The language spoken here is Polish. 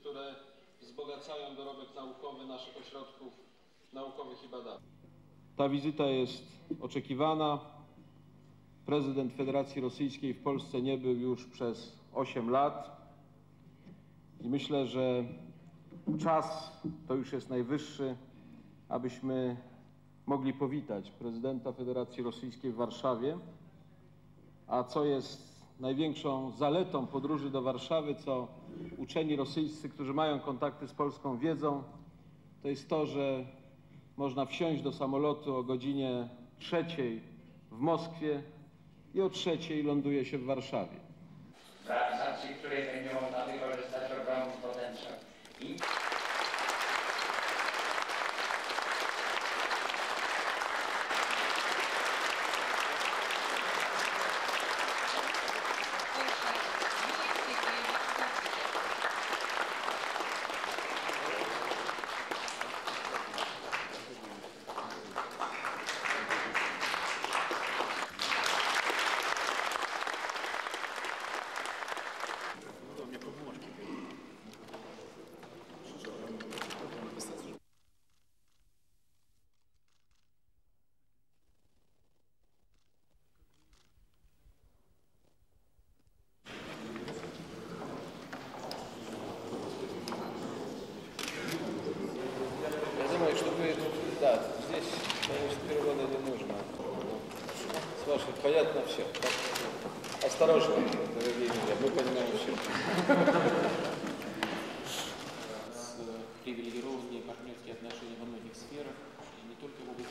które wzbogacają dorobek naukowy naszych ośrodków naukowych i badawczych. Ta wizyta jest oczekiwana. Prezydent Federacji Rosyjskiej w Polsce nie był już przez 8 lat i myślę, że czas to już jest najwyższy, abyśmy mogli powitać prezydenta Federacji Rosyjskiej w Warszawie. A co jest największą zaletą podróży do Warszawy, co uczeni rosyjscy, którzy mają kontakty z Polską wiedzą, to jest to, że można wsiąść do samolotu o godzinie trzeciej w Moskwie i o trzeciej ląduje się w Warszawie. realizacji której będzie można wykorzystać potencjał. Я думаю, что будет, да, здесь, конечно, перевода не нужно. С вашей понятно все. так? Осторожно, дорогие друзья, мы понимаем все. с привилегированные партнерские отношения во многих сферах, и не только в области.